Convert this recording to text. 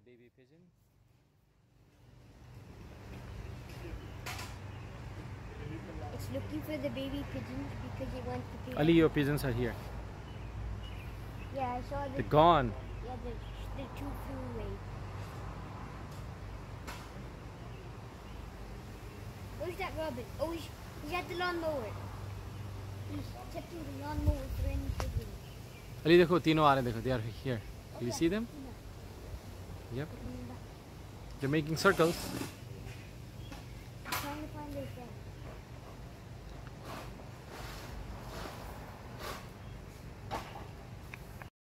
the baby pigeon. It's looking for the baby pigeons because it wants to feed. Ali, your pigeons are here. Yeah, I saw the. They're gone. Yeah, the, the two flew away. Where's that robin? Oh, he's, he's at the lawnmower. He's checking the lawnmower for any pigeons. Ali, देखो तीनों आ रहे हैं देखो. They are here. Do you see them? No. Yep. You're making circles.